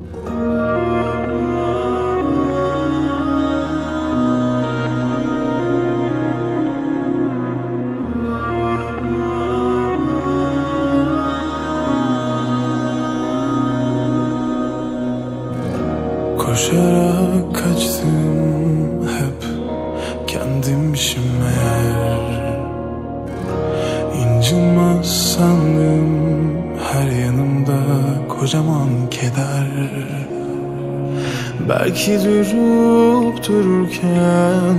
Bye. Belki durup dururken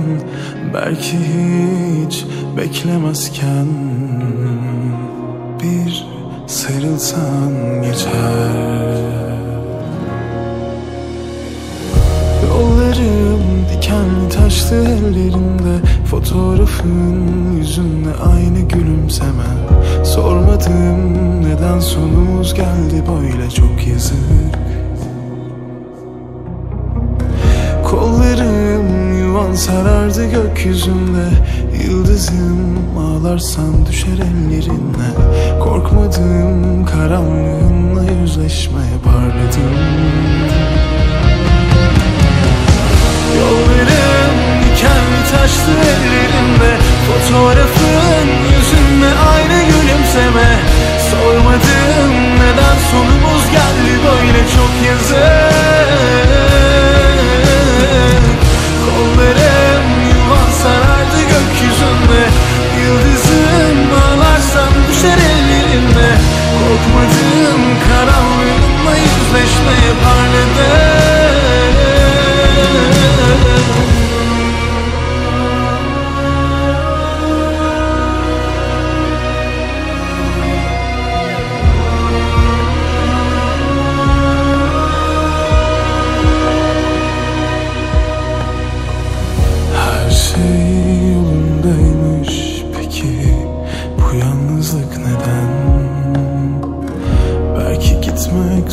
Belki hiç beklemezken Bir sarılsan geçer. Yollarım dikenli taşlı ellerinde Fotoğrafın yüzünle aynı gülümseme. Sormadım neden sonumuz geldi böyle çok yazık Kollarım yuvan sarardı gökyüzünde. Yıldızım ağlarsan düşer ellerine Korkmadım karanlığınla yüzleşmeye parladım Yollarım dikenli taşlı ellerimde Fotoğrafın yüzünde aynı gülümseme. Sormadım neden sonumuz geldi böyle çok yazık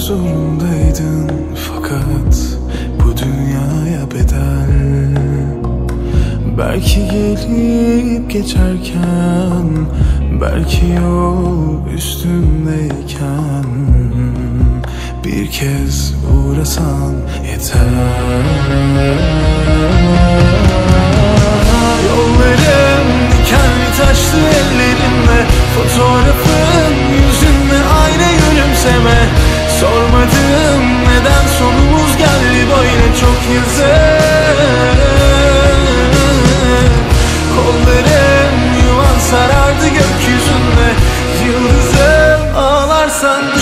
zorundaydın fakat bu dünyaya bedel. Belki gelip geçerken Belki yol üstündeyken Bir kez uğrasan yeter sun